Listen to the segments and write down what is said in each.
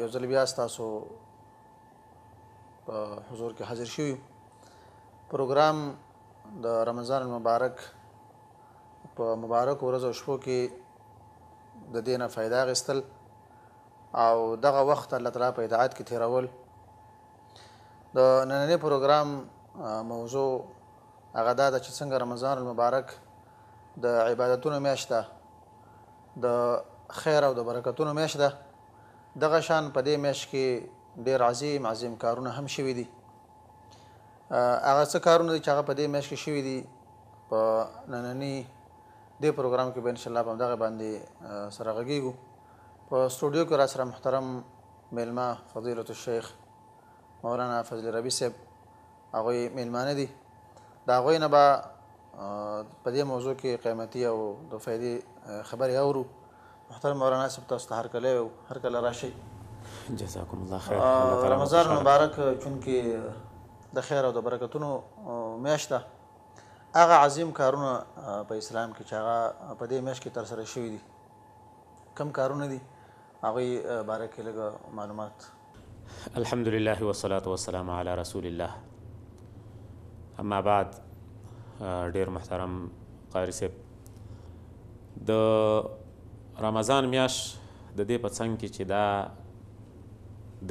یو ځل بیا تاسو په حضور کې حاضر شو پروګرام د رمضان المبارک په مبارک ورځ او شپو کې د دینه فائدہ غستل او دغه وخت الله تعالی په اطاعت کې تیرول د نننې پروګرام موضوع هغه دا چې څنګه رمضان المبارک د عبادتونو میاشت ده د خیر او د برکتونو میاشت ده، دغه شان په دې میاشت کې ډېر عظیم عظیم کارونه هم شوي دي. هغه څه کارونه دي چې هغه په دې میاشت کې شوي دي، په ننني دې پروګرام کې به ان شاء الله په همدغه باندې سره غږېږو. په سټوډیو کې راسره محترم میلمه فضیلة الشیخ مولانا فضل ربي صاحب هغوی میلمانه دي د هغوی نه به په دې موضوع کې قیمتي او د فایدې خبرې اورو محترم مولانا صاحب تاسو ته هر کله یو هر کله راشي جزاکم الله خیر رمضان مبارک چونکی د خیر او د برکتونو میاشت ده هغه عظیم کارونه په اسلام کې چې هغه په دې میاشت کې تر سره شوي دي کم کارونه دي هغه باره کې لږ معلومات الحمد لله والصلاة والسلام علی رسول الله اما بعد ډیر محترم قاری صاحب د رمضان میاش د دې په څنګ کې چې دا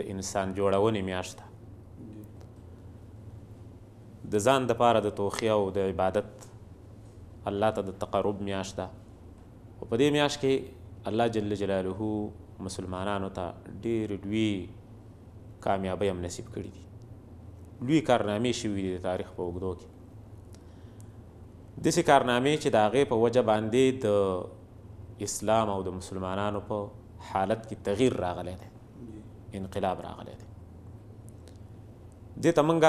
د انسان جوړونې میاش ده د ځان د پاره د توخی او د عبادت الله ته د تقرب میاش ده او په دې میاشت کې الله جل جلاله مسلمانانو ته ډېرې لوی کامیابۍ هم نصیب کړي دي لوی کارنامې شوي دي د تاریخ په اوږدو کې داسې کارنامې چې د هغې په وجه باندې د اسلام او د مسلمانانو په حالت کې تغییر راغلی دی انقلاب راغلی دی دې ته موږ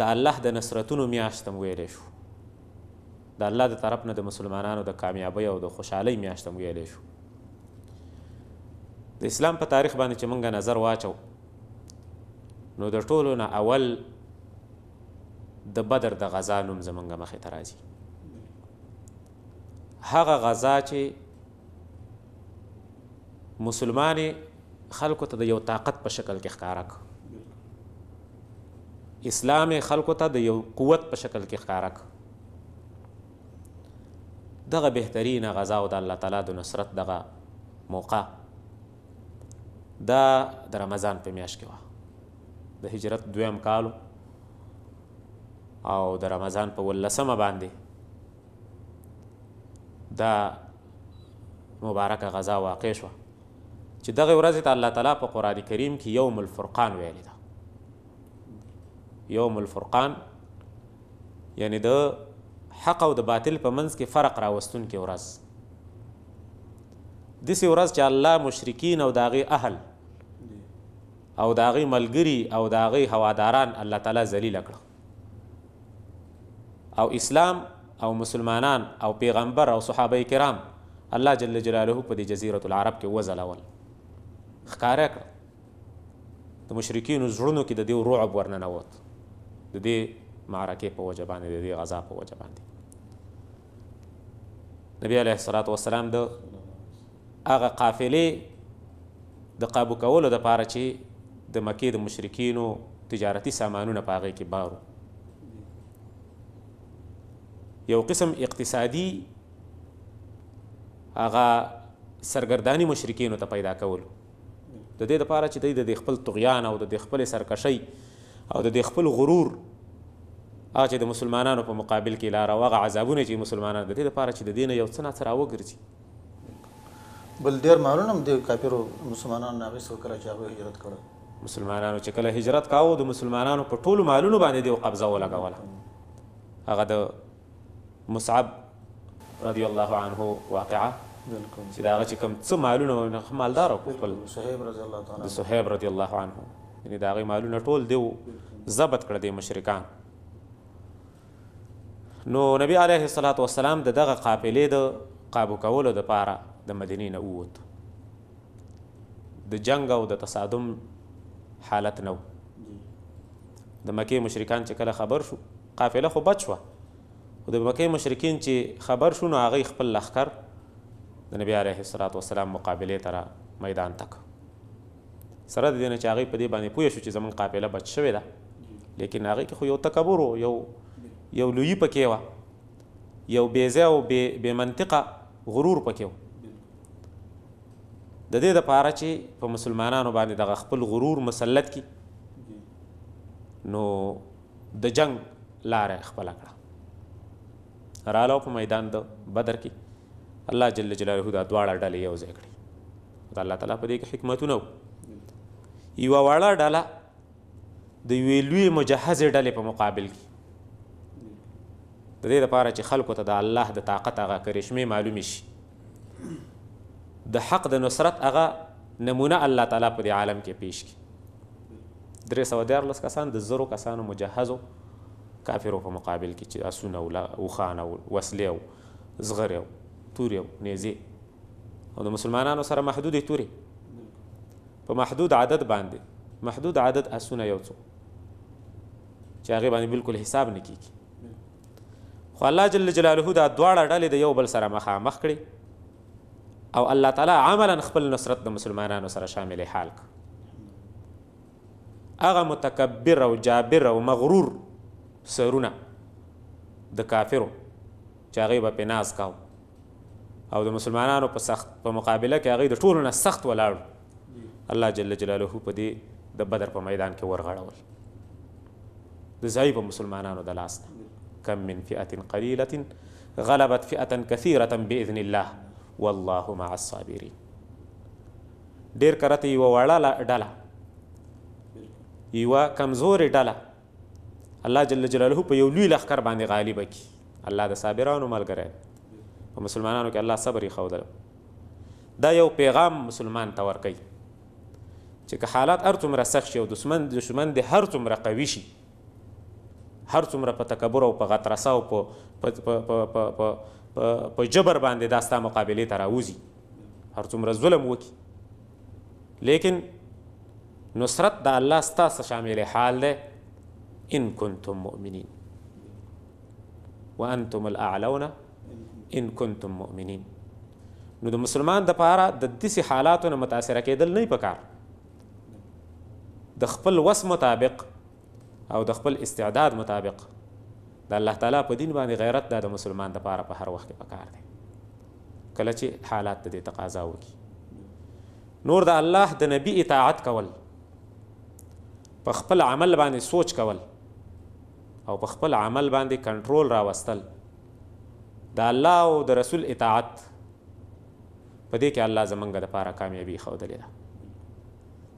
د الله د نصرتونو میاشت هم ویلی شو د الله د طرف نه د مسلمانانو د کامیابۍ او د خوشحالۍ میاشت هم ویلی شو. د اسلام په تاریخ باندې چې مونږ نظر واچو نو د ټولو نه اول د بدر د غزا نوم زمونږ مخې ته راځي. هغه غزا چې مسلمان یې خلکو ته د یو طاقت په شکل کې ښکاره کړ اسلام یې خلکو ته د یو قوت په شکل کې ښکاره کړ دغه بهترینه غذا او د الله تعالی د نصرت دغه موقع دا د رمضان په میاشت کې وه د هجرت دویم کالو او د رمضان په ولسمه باندې دا مبارکه غزا واقع شوه چې دغه ورځ ته الله تعالی په قران کریم کې یوم الفرقان ویل دا یوم الفرقان یعنی د حق او د باطل په منځ کې فرق راوستون کې ورځ دسی ورځ چې الله مشرکین او داغي اهل او داغي ملګری او داغي هواداران الله تعالی ذلیل کړو او اسلام او مسلمانان او پیغمبر او صحابه کرام الله جل جلاله په دې جزیره العرب کې وځلول ښکاره کړ د مشرکینو زړونو کې د دې رعب ورننوت د دې معرکې په وجه باندې د دې غزا په وجه باندې نبی علیه الصلاۃ والسلام د هغه قافلې د قابو کولو لپاره چې د مکې د مشرکینو تجارتي سامانونه په هغې کې بارو یو قسم اقتصادي هغه سرګردانی مشرکینو ته پیدا کول د دې لپاره چې دوی د خپل طغیان او د خپل سرکشي او د خپل غرور هغه چې د مسلمانانو په مقابل کې لاره او هغه عذابونه چې مسلمانان د دې لپاره چې د دین یو څه نه تر اوګرځي بل ډیر مالونه هم د کافرو مسلمانانو نه اخیستل کله چې هغوی هجرت کړی مسلمانانو چې کله هجرت کاوه د مسلمانانو په ټولو مالونو باندې دیو قبضه ولګوله هغه د مصعب رضی الله عنه واقعه چې دا هغه چې کوم څه مالونه ونه مالدار او خپل صہیب رضی الله تعالی د صہیب رضی الله عنه یعنی دا هغه مالونه ټول دیو ضبط کړ د مشرکان نو نبی علیه الصلاة والسلام د دغه قافلې د قابو کولو دپاره د مدینې نه ووت د جنګ او د تصادم حالت نه و د مکې مشرکان چې کله خبر شو قافله خو بچ وه خو د مکې مشرکین چې خبر شو نو هغوی خپل لښکر د نبی علیه الصلاة والسلام مقابلې ته را میدان ته سره د دې نه چې هغوی په دې باندې پوه شو چې زمونږ قافله بچ شوې ده لیکن هغوی کې خو یو تکبر و یو یو لویي پکې وه یو بېځای او بې منطقه غرور پکې و د دې دپاره چې په مسلمانانو باندې دغه خپل غرور مسلط کی نو د جنگ لاره خپل کړه رااله او په میدان د بدر کې الله جل جلاله دا دواړه ډلې یو ځای کړې د الله تعالی په دې کې حکمتونه وو یوه وړه ډله د یوې لوی مجهزې ډلې په مقابل کې د دې لپاره چې خلکو ته د الله د طاقت هغه کرشمې معلومې شي د حق د نصرت هغه نمونه الله تعالی په دې عالم کې پیش کړي درې سوه دیارلس کسان د زرو کسانو مجهزو کافرو په مقابل کې چې اسونه او اوښان او وسلې او زغرې او تورې او نیزې او د مسلمانانو سره محدودې تورې په محدود عدد باندې محدود عدد اسونه یو څو چې هغه باندې بالکل حساب نه کیږي خو الله جل جلاله دا دواړه ډلې د یو بل سره مخامخ کړي او الله تعالی عملا خپل نصرت د مسلمانانو سره شامل حال کړ هغه متکبر او جابر او مغرور سرونه د کافرو چې هغوی به پرې ناز کاوه او د مسلمانانو په سخت په مقابله کې هغوی د ټولو نه سخت ولاړ الله جل جلاله په دې د بدر په میدان کې ورغړول د ضعیفو مسلمانانو د لاس نه کم من فئه قلیله غلبت فئه کثیره باذن الله والله مع الصابرین ډېر کرت یوه وړه ډله یوه کمزورې ډله الله جل جلاله په یو لوی لښکر باندې غالبه کړي الله د صابرانو ملګری په مسلمانانو کې الله صبر یې ښودلی دا یو پیغام مسلمان ته ورکوي چې که حالات هر څومره سخت شي او دشمن دشمن دې هر څومره قوي شي هر څومره په تکبر او په غطرسه او په په په په په جبر باندې دا ستا مقابله ته راوځي هر څومره ظلم وکړي لیکن نصرت د الله ستاسو شامل حال ده ان کنتم مؤمنین وانتم الاعلون ان کنتم مؤمنین نو د مسلمان د پاره د دسی حالاتو نه متاثر کېدل نه پکار د خپل وس مطابق او د خپل استعداد مطابق د الله تعالی په دین باندې غیرت دا د مسلمان د پاره په هر وخت کې پکار دی کله چې حالات د دې تقاضا وکړي نور د الله د نبی اطاعت کول په خپل عمل باندې سوچ کول او په خپل عمل باندې کنټرول راوستل د الله او د رسول اطاعت په دې کې الله زمونږ د پاره کامیابی خودلې ده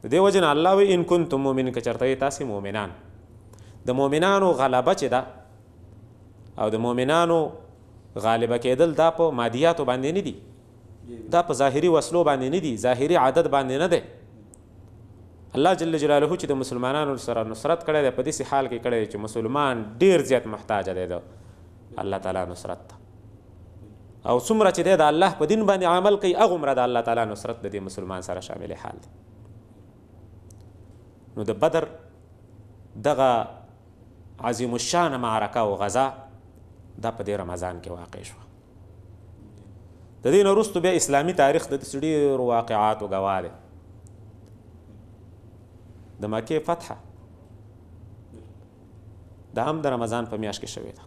د دې وجه نه الله وی ان کنتم مؤمنین که چرته تاسو مؤمنان د مؤمنانو غلبه چې ده او د مؤمنانو غالبه کېدل دا په مادیاتو باندې نه دي دا په ظاهري وسلو باندې نه دي ظاهري عادت باندې نه دی الله جل جلاله چې د مسلمانانو سره نصرت کړی دی په داسې حال کې کړی چې مسلمان ډیر زیات محتاج دی الله تعالی نصرت ده او څومره چې دی د الله په دین باندې عمل کوي هغومره د الله تعالی نصرت د دې مسلمان سره شامل حال دی نو د بدر دغه عظیم الشان معرکه او غزا دا په دې رمضان کې واقع شوه د دې نه وروسته بیا اسلامي تاریخ د داسې ډېرو واقعاتو ګواه دی د مکې فتحه دا هم د رمضان په میاشت کې شوې ده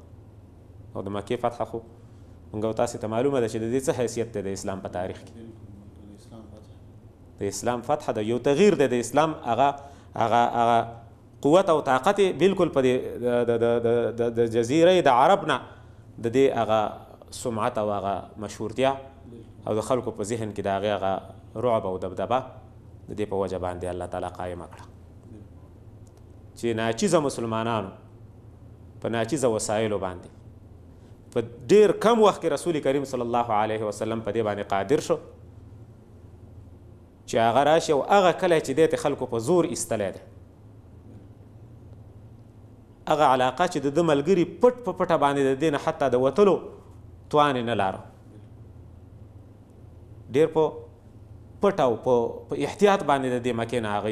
او د مکې فتح خو موږ او تاسو ته معلومه ده چې د دې څه حیثیت دی د اسلام په تاریخ کې د اسلام فتح ده یو تغییر دی د اسلام هغه هغه هغه قوت او طاقت بالکل په د جزیره د عرب نه د دې هغه سمعت او هغه مشهورتیا او د خلکو په ذهن کې د هغه هغه رعب او دبدبه د دې په وجه باندې الله تعالی قائم کړه چې ناچیزه مسلمانانو په ناچیزه وسایلو باندې په ډیر کم وخت کې رسول کریم صلی الله علیه وسلم په دې باندې قادر شو چې هغه راشي او هغه کله چې د خلکو په زور ایستلی دی هغه علاقه چې د ملګری پټ په پټه باندې د دین حتی د وتلو توان نه لاره ډیر په پټ او په احتیاط باندې د دې مکه نه هغه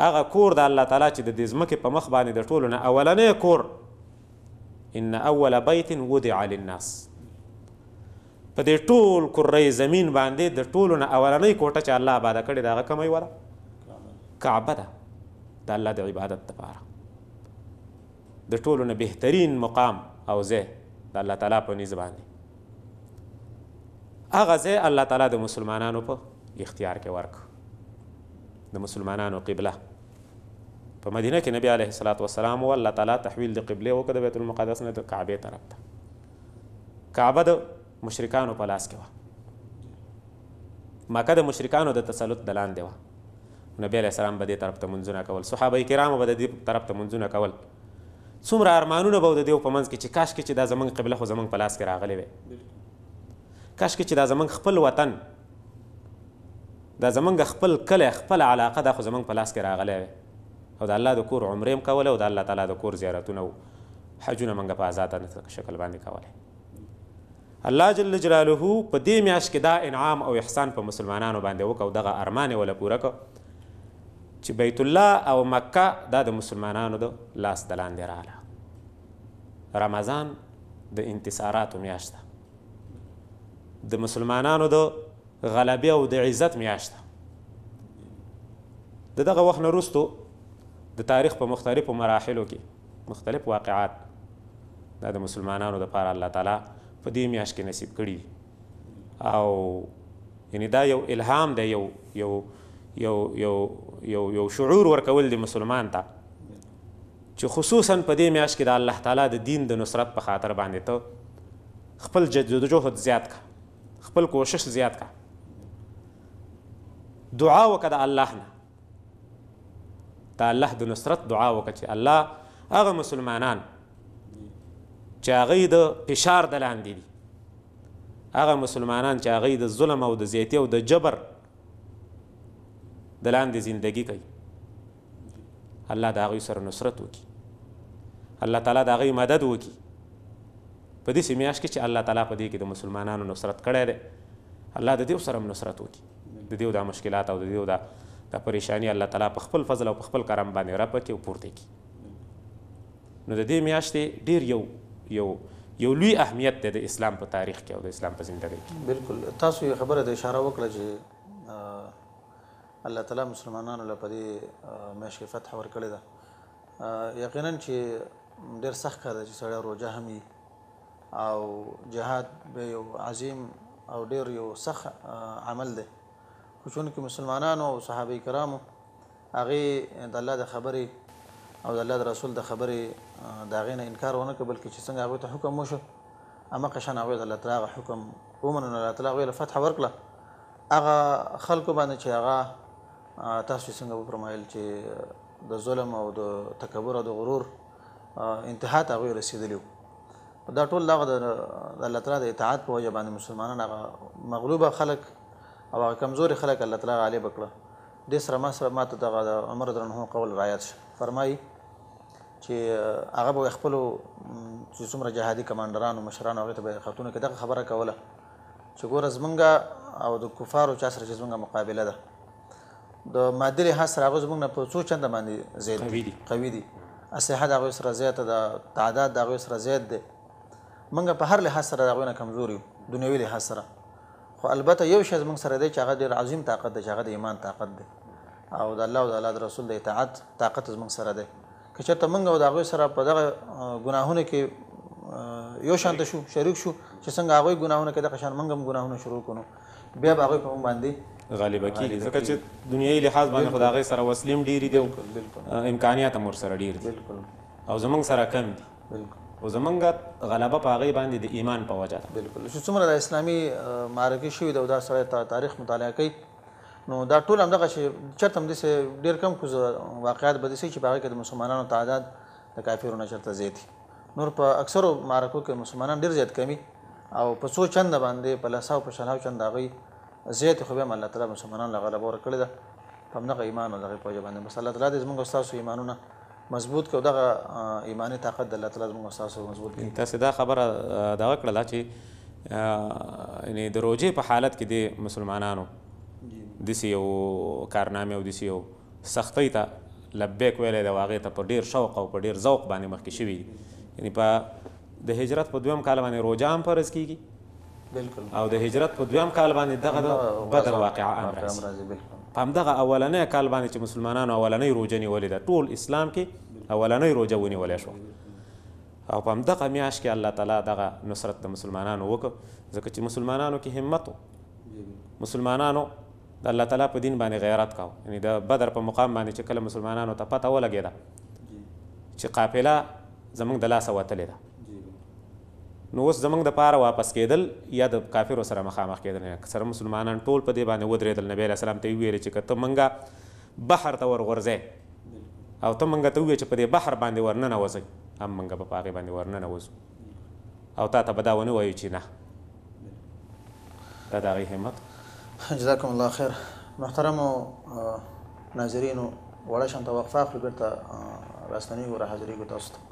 هغه کور د الله تعالی چې د دې ځمکې په مخ باندې د ټولو نه اولنی کور ان اول بیت ودع للناس په دې ټول کره زمين باندې د ټولو نه اولنۍ کوټه چې الله آباد کړې دا کومه وره کعبه ده د الله د عبادت لپاره د ټولو نه بهترین مقام او ځای د الله تعالی په نيز باندې هغه ځای الله تعالی د مسلمانانو په اختیار کې ورک د مسلمانانو قبله په مدینه کې نبی علیه الصلاۃ والسلام او الله تعالی تحویل د قبله وکړه د بیت المقدس نه د کعبه طرف ته کعبه د مشرکانو په لاس کې و مکه د مشرکانو د تسلط د لاندې و نبی علیه السلام به دې طرف ته منځونه کول صحابه کرام به دې طرف ته منځونه کول څومره ارمانونه به د دیو په منځ کې چې کاش کې چې دا زمنګ قبله خو زمنګ په لاس کې راغلې وي کاش کې چې دا زمنګ خپل وطن دا زمونږ خپل کلی خپله علاقه دا خو زمونږ په لاس کې راغلی وی او د الله د کور عمرې هم کوله او د الله تعالی د کور زیارتونه او حجونه مونږ په آزاد شکل باندې کوله الله جل جلاله په دې میاشت کې دا انعام او احسان په مسلمانانو باندې وکاو دغه ارمان ولا پوره کو چې بیت الله او مکه دا د مسلمانانو د لاس دلاندې رااله رمضان د انتصاراتو میاشت ده د مسلمانانو د غلبې او د عزت میاشت ده د دغه وخت نه وروسته د تاریخ په مختلفو مراحلو کې مختلف واقعات دا د مسلمانانو لپاره الله تعالی په دې میاشت کې نصیب کړي او یعنی دا یو الهام دی یو یو یو یو یو یو شعور ورکول دی مسلمان ته چې خصوصاً په دې میاشت کې د الله تعالی د دین د نصرت په خاطر باندې ته خپل جدوجهد زیات کړه، خپل کوشش زیات کړه، دعا وکړه د الله نه، د الله د نصرت دعا وکړه چې الله هغه مسلمانان چې هغه د فشار د لاندې دي هغه مسلمانان چې هغه د ظلم او د زیاتی او د جبر د لاندې زندگی کوي الله د هغوی سره نصرت وکړي الله تعالی د هغوی مدد وکړي په دې سیمیاش کې چې الله تعالی په دې کې د مسلمانانو نصرت کړی دی الله د دې سره نصرت وکړي د دې د مشکلات او د دې د دا پریشانی الله تعالی په خپل فضل او په خپل کرم باندې رب کې او پورته کی نو د دې میاشتې ډیر یو یو یو لوی اهمیت دی د اسلام په تاریخ کې او د اسلام په زندګۍ کې بالکل تاسو یو خبره د اشاره وکړه چې الله تعالی مسلمانانو له پدې میاشت کې فتح ورکړې ده یقینا چې ډېر سخت کار دی چې سړی روزه هم وي او جهاد به یو عظیم او ډېر یو سخت عمل دی خو چونکې مسلمانانو او صحابه کرامو هغه د الله د خبرې او د الله د رسول د خبرې دا غینه انکار ونه کړ بلکې چې څنګه هغه ته حکم وشو اما قشان هغه د الله تعالی حکم ومنه الله تعالی غوې فتح ورکړه هغه خلکو باندې چې هغه تاسو چې څنګه وفرمایل چې د ظلم او د تکبر او د غرور انتها ته هغوی رسېدلي وو دا ټول دغه د الله تعالی د اطاعت په وجه باندې مسلمانان هغه مغلوبه خلک او هغه کمزوري خلک الله تعالی غالب کړه د سره ما سره ماته دغه د عمر درنه قول رایت شو فرمایي چې هغه به خپل چې څومره جهادي کمانډرانو مشرانو هغه ته به خاتونه کې دغه خبره کوله چې ګوره زمونږ او د کفارو چا سره چې زمونږ مقابله ده د مادي لحاظ سره هغه زمونږ نه په څو چنده باندې زیات قوي دي قوي دي اسلحه د هغوی سره زیاته ده تعداد د هغوی سره زیات دی موږ په هر لحاظ سره د هغوی نه کمزور یو دنیوي لحاظ سره خو البته یو شی زموږ سره دی چې هغه ډېر عظیم طاقت دی چې هغه د ایمان طاقت دی او د الله او د الله د رسول د اطاعت طاقت زموږ سره دی که چېرته موږ او د هغوی سره په دغه ګناهونو کې یو شان ته شو شریک شو چې څنګه هغوی ګناهونه کې دغه شان موږ هم ګناهونه شروع کړو بیا به هغوی په موږ باندې غالبه کېږي ځکه چې دنیایي لحاظ باندې خو د هغوی سره وسلې هم ډېرې دي او امکانیات هم ورسره ډېر دي او زموږ سره کم دي او زمونږ غلبه په هغې باندې د ایمان په وجه ده بالکل چې څومره د اسلامي معرکې شوي ده او دا سړی تاریخ مطالعه کوي نو دا ټول هم دغه شي چرته هم د سه ډیر کم کوز واقعیت به دي چې په هغه کې د مسلمانانو تعداد د کافرو نه چرته زیات نور په اکثرو معرکو کې مسلمانان ډیر زیات کمی او په څو چند باندې په لاساو په شناو چند غي زیات خو به الله تعالی مسلمانان لغلب ور کړی دا په دغه ایمان او دغه په وجه باندې بس الله تعالی دې زموږ استاد ایمانونه مضبوط کړي او دغه ایماني طاقت د الله تعالی زموږ او ستاسو مضبوط کړي. تاسې دا خبره دغه کړله چې یعنې د روژې په حالت کې دې مسلمانانو داسې یو کارنامې او داسې یو سختۍ ته لبیک ویلی دی او هغې ته په ډېر شوق او په ډېر ذوق باندې مخکې شوي دي. یعنې په د هجرت په دویم کال باندې روژه هم فرض کېږي. او د هجرت په دویم کال باندې دغه د بدر واقعه هم راځي. په همدغه اولنی کال باندې چې مسلمانانو اولنۍ روژه نیولې ده، ټول اسلام کې اولنۍ روژه ونیول شوه او په همدغه میاشت کې الله تعالی دغه نصرت د مسلمانانو وکړ، ځکه چې مسلمانانو کې همت و، مسلمانانو د الله تعالی په دین باندې غیرت کاوه یعنی د بدر په مقام باندې چې کله مسلمانانو ته پته ولګېده چې قافله زمونږ د لاسه وتلې ده نو اوس زمونږ د پاره واپس کیدل یا د کافرو سره مخامخ کیدل نه که سره مسلمانان ټول په دې باندې ودریدل نبی علیه السلام ته یې وویل چې که ته مونږه بحر ته ور غورځی او ته مونږ ته ووایې چې په دې بحر باندې ور ننوځئ هم مونږ به په هغې باندې ور ننوځو او تا ته به دا ونه وایو چې نه دا د هغې همت جزاکم الله خیر محترم ناظرینو وړه شانته وقفه اخلو بیرته راستنیږو را حاضریږو تاسو ته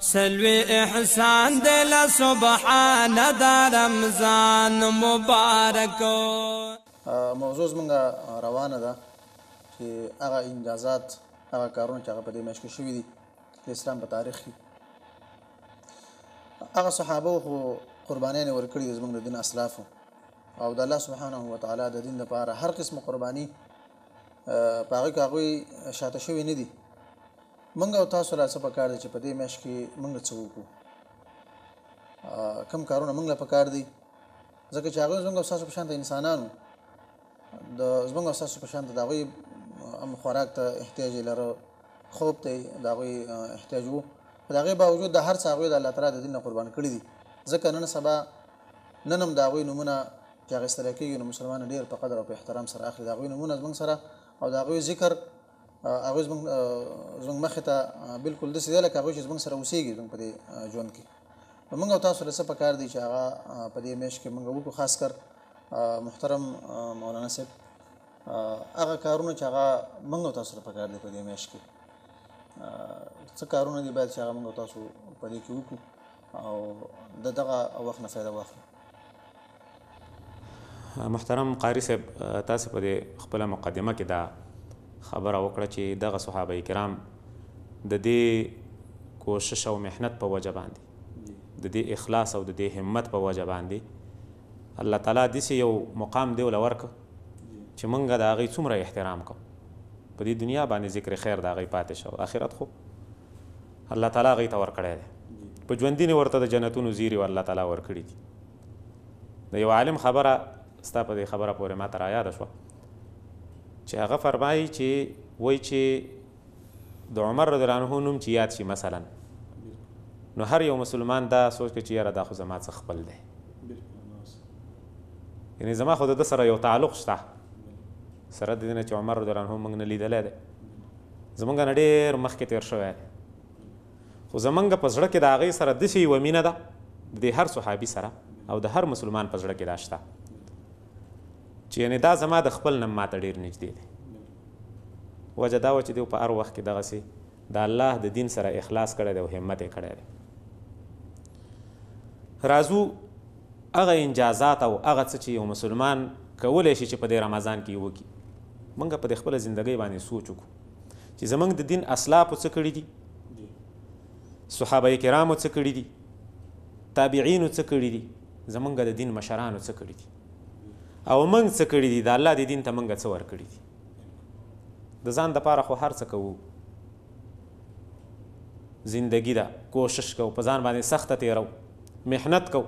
سلوی احسان دل سبحان دا رمضان مبارک موضوع زمونږه روانه ده چې هغه انجازات هغه کارونه چې هغه په دې میاشت کې شوي دي د اسلام په تاریخ کې هغه صحابه خو قربانیان ورکړي زمونږ د دین اسلافو او د الله سبحانه و تعالی د دین لپاره هر قسم قرباني پاغه کاغوي شاته شوی نه دي مونږ او تاسو لا څه پکار دی چې په دې میاشت کې مونږ څه وکړو کم کارونه مونږ لا پکار دی ځکه چې هغه زمونږ او تاسو په شان د انسانانو د زمونږ او تاسو په شان د هغوی هم خوراک ته احتیاج لرو خوب ته د هغوی احتیاج وو خو د هغې باوجود د هر څه هغوی د الله تعالی د دین نه قربان کړي دي ځکه نن سبا نن هم د هغوی نومونه چې اخیستل کېږي نو مسلمان ډېر په قدر او په احترام سره اخلي د هغوی نومونه زموږ سره او د هغوی ذکر هغوی زموږ زموږ مخې ته بالکل داسې دی لکه هغوی چې زموږ سره اوسېږي زموږ په دې ژوند کې نو موږ او تاسو له څه په کار دی چې هغه په دې میش کې موږ وکړو خاص کر محترم مولانا صاحب هغه کارونه چې هغه موږ او تاسو له په کار دی په دې میش کې څه کارونه دی باید چې هغه موږ تاسو په دې کې وکړو او د دغه وخت نه فایده واخلو محترم قاری صاحب تاسو په دې خپل مقدمه کې دا خبره وکړه چې دغه صحابه کرام د دې کوشش او محنت په وجه باندې د دې اخلاص او د دې همت په وجه باندې الله تعالی دې یو مقام دی ولورک چې مونږ د هغه څومره احترام کوو په دې دنیا باندې ذکر خیر دا غي پاتې شو اخرت خو الله تعالی غي تور کړی دی په ژوندینه ورته د جنتونو زیری ور الله تعالی ور کړی دی د یوه عالم خبره ستا په دې خبره پورې ماته رایاده شوه چې هغه فرمایي چې وایي چې د عمر رضی الله عنه نوم چې یاد شي مثلا نو هر یو مسلمان دا سوچ کوي چې یاره دا خو زما څه خپل دی یعنی زما خو د سره یو تعلق شته سره د دې چې عمر رضی الله عنه موږ نه لیدلی دی زمونږ نه ډېر مخکې تېر شوی دی خو زمونږ په زړه کې د هغې سره دسې یوه مینه ده د دې هر صحابي سره او د هر مسلمان په زړه کې دا شته چې یعنې دا زما د خپل نه ماته ډېر نږدې دی وجه دا وه چې دی په هر وخت کې دغسې د الله د دین سره اخلاص کړی دی او همت یې کړی دی راځو هغه انجازات او هغه څه چې یو مسلمان کولی شي چې په دې رمضان کې وکړي موږ په دې خپله زندګۍ باندې سوچ وکړو چې زمونږ د دین اسلافو څه کړي دي صحابه کرامو څه کړي دي تابعینو څه کړي دي زمونږ د دین مشرانو څه کړي دي او موږ څه کړي دي د الله د دین ته موږ څه ور کړي دي د ځان د پاره خو هر څه کوو زندگی دا کوشش کو په ځان باندې سخته تیرو محنت کو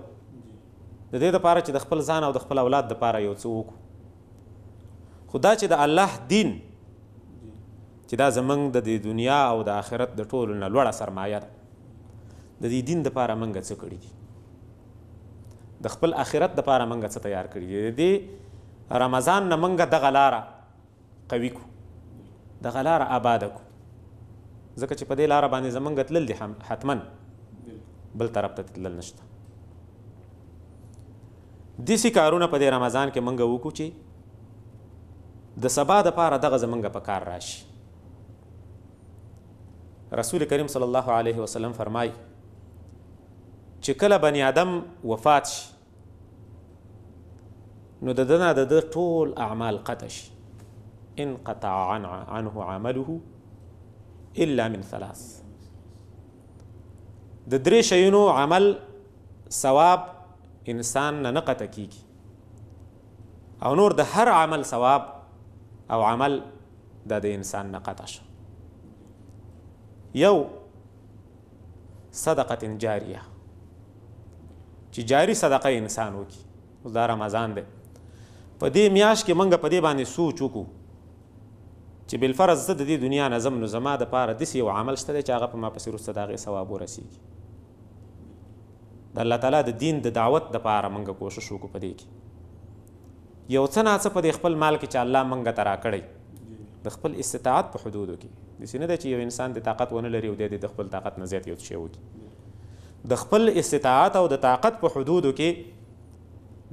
د دې لپاره چې د خپل ځان او د خپل اولاد لپاره یو څه وکړو خدا چې د الله دین چې دا زمونږ د دې دنیا او د آخرت د ټولو نه لوړه سرمایه ده. د دې دین لپاره مونږ څه کړي دي؟ د خپل آخرت لپاره مونږ څه تیار کړي دي؟ د دې رمضان نه مونږ دغه لاره قوي کو، دغه لاره آباده کو، ځکه چې په دې لاره باندې زمونږ تلل دي حتما بل طرف ته تلل نشته. داسې کارونه په دې رمضان کې مونږ وکړو چې د سبا د پاره دغه زمونږ په کار راشي. رسول کریم صلی الله علیه وسلم فرمایي چې کله بني آدم وفات شي نو د دنا د ټول اعمال قطع شي انقطع عنه عمله الا من ثلاث د درې شیونو عمل ثواب انسان نه نه قطع کیږي او نور د هر عمل ثواب او عمل دا د انسان نه قطع شو یو صدقه جاریه چې جاری صدقه انسان وکي اوس دا رمضان دی په دې میاش کې منګه په دې باندې سوچ وکړو چې بل فرض زه د دې دنیا نظم نو زما د پاره د یو عمل شته چې هغه په ما پسې رسته داغه ثواب ورسیږي د الله تعالی د دین د دعوت د پاره مونږ کوشش وکړو په دې کې یو څه نا څه په دې خپل مال کې چې الله مونږ ته راکړی د خپل استطاعت په حدودو کې داسې نه ده چې یو انسان د طاقت ونه لري او دی د خپل طاقت نه زیات یو څه وکړي د خپل استطاعت او د طاقت په حدودو کې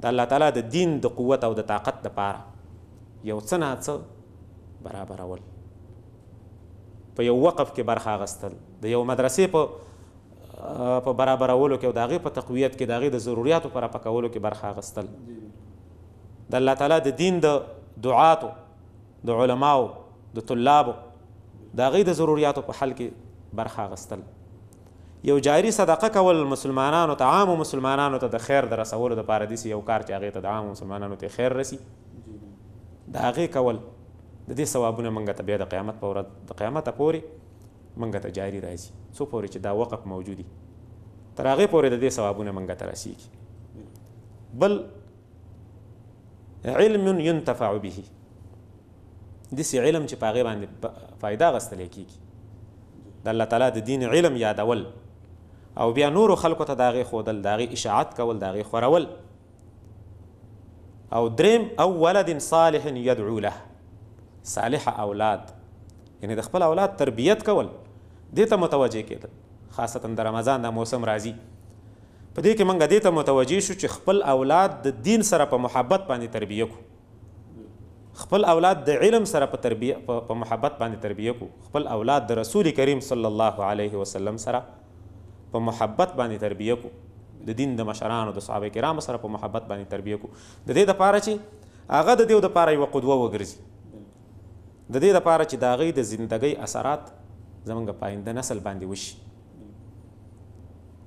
د الله تعالی د دین د قوت او د طاقت د پاره یو څه نه څه برابرول په یو وقف کې برخه غستل د یو مدرسې په په برابرولو کې او د هغې په تقویت کې د هغې د ضروریاتو په رفع کولو کې برخه اخیستل د الله تعالی د دین د دعاتو د علماو د طلابو د هغې د ضروریاتو په حل کې برخه اخیستل یو جاری صدقه کول مسلمانانو ته عام مسلمانانو ته د خیر د رسولو لپاره دي یو کار چې هغه ته د عام مسلمانانو ته خیر رسی دا هغه کول د دې ثوابونه منګه ته بیا د قیامت په ورځ د قیامت پورې مونږ ته جاري راځي څو پورې چې دا وقف موجودي تر هغې پورې د دې ثوابونه مونږ ته رسیږي بل علم ينتفع به دسی علم چې پاغه باندې فائدہ غستل کیږي د الله تعالی د دین علم یادول او بیا نور خلکو ته داغه خودل داغه اشاعت کول داغه خورول او دریم او ولد صالح یدعو له صالح اولاد یعنی د خپل اولاد تربیت کول دې ته متوجه کېدل خاصتا د رمضان دا موسم راځي په دې کې موږ دې ته متوجه شو چې خپل اولاد د دین سره په محبت باندې تربیه کو خپل اولاد د علم سره په تربیه په محبت باندې تربیه کو خپل اولاد د رسول کریم صلی الله علیه وسلم سره په محبت باندې تربیه کو د دین د مشرانو د صحابه کرامو سره په محبت باندې تربیه کو د دې لپاره چې هغه د دیو د لپاره یو قدوه وګرځي د دې لپاره چې دا غي د زندګۍ اثرات زمونږ پاینده نسل باندې وشي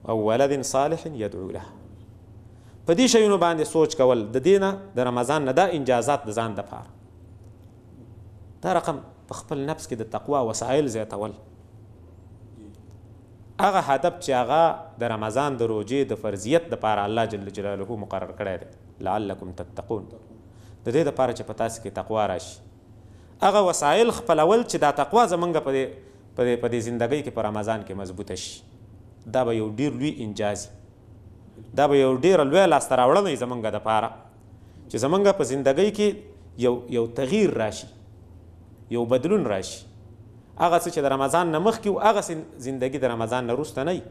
او ولد صالح يدعو له په دې شیونو باندې سوچ کول د دینه د رمضان نه دا انجازات د ځان د پاره دا رقم په خپل نفس کې د تقوا وسایل زیاتول هغه هدف چې هغه د رمضان د روژې د فرضیت لپاره الله جل جلاله مقرر کړی دی، لعلکم تتقون، د دې لپاره چې په تاسې کې تقوا راشي، هغه وسایل خپلول چې دا تقوا زموږ په دې په دې په دې زندګۍ کې په رمضان کې مضبوطه شي، دا به یو ډېر لوی انجاز وي، دا به یو ډېره لویه لاسته راوړنه وي زموږ لپاره. چې زمونږ په زندګۍ کې یو یو تغییر راشي یو بدلون راشي هغه څه چې د رمضان نه مخکې او هغه زندگی د رمضان نه وروسته نه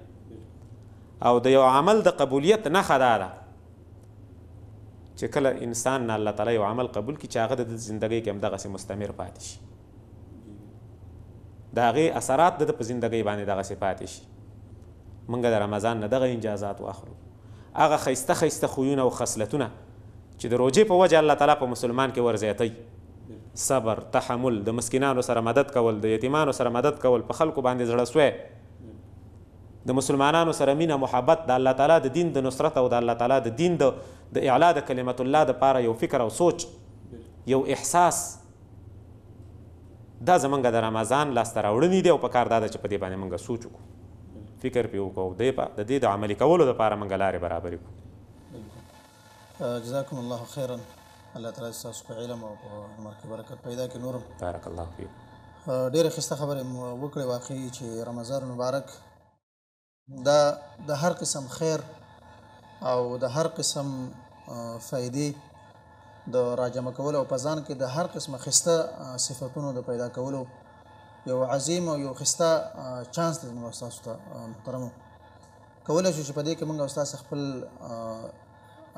او د یو عمل د قبولیت نښه دا ده چې کله انسان نه الله تعالی یو عمل قبول کړي چې هغه د زندګۍ کې همدغسې مستمر پاتې شي د هغې اثرات د ده په زندګۍ باندې دغسې پاتې شي. موږ د رمضان نه دغه انجازات واخلو، هغه ښایسته ښایسته خویونه او خصلتونه چې د روژې په وجه الله تعالی په مسلمان کې ورزیاتوي، صبر، تحمل، د مسکینانو سره مدد کول، د یتیمانو سره مدد کول، په خلکو باندې زړه سوی، د مسلمانانو سره مینه، محبت، د الله تعالی د دین د نصرت او د الله تعالی د دین د د اعلا د کلمة الله لپاره یو فکر او سوچ، یو احساس، دا زمونږ د رمضان لاسته راوړنې دي او په کار دا ده چې په دې باندې مونږ سوچ وکړو فکر پې وکړو او د دې د عملي کولو لپاره مونږ لارې برابرې کړو جزاکم الله خیرا الله تعالی ستاسو په علم او په عمر کې برکت پیدا کړي نورم بارک الله فیک ډیره خسته خبره وکړه واقعي چې رمضان مبارک دا د هر قسم خیر او د هر قسم فائدې د راجمع کولو او پزان کې د هر قسم خسته صفاتونو د پیدا کولو یو عظیم او یو خسته چانس دی موږ تاسو ته محترمو کولای شو چې په دې کې موږ تاسو خپل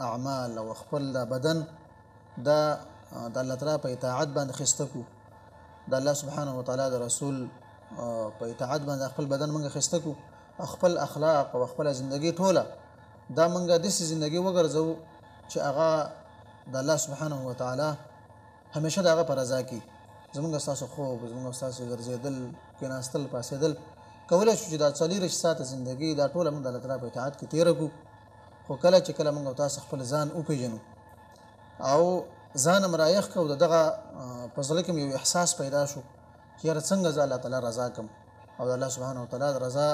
اعمال او خپل د بدن د د الله تعالی په اطاعت باندې خسته کو د الله سبحانه وتعالی د رسول په اطاعت باندې خپل بدن موږ خسته کو خپل اخلاق او خپل ژوندۍ ټوله دا موږ د سې ژوندۍ وګرځو چې هغه د الله سبحانه و تعالی همیشه دا غو پر رضا کی زمونږ تاسو خو زمونږ تاسو ګرځیدل کې ناستل پاسېدل کولای شو چې دا څلور رش ساعت ژوندۍ دا ټوله موږ د الله تعالی په اطاعت کې تیر کو خو کله چې کله موږ تاسو خپل ځان او پیژنو او ځان هم رايخ کړ او د دغه په زړه کې یو احساس پیدا شو چې یاره څنګه زه الله تعالی رضا کوم او د الله سبحانه وتعالی د رضا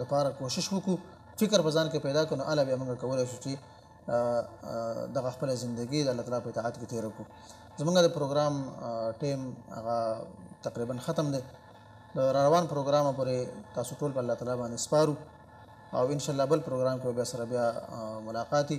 لپاره کوشش وکړو فکر په ځان کې پیدا کړو الله به موږ کولای شو چې دغه خپل ژوندۍ د الله تعالی په اطاعت کې تیر کړو زمونږ د پروګرام ټیم هغه تقریبا ختم دی د روان پروګرام پورې تاسو ټول په الله تعالی باندې سپارو او ان شاء الله بل پروګرام کې به سره بیا ملاقاتي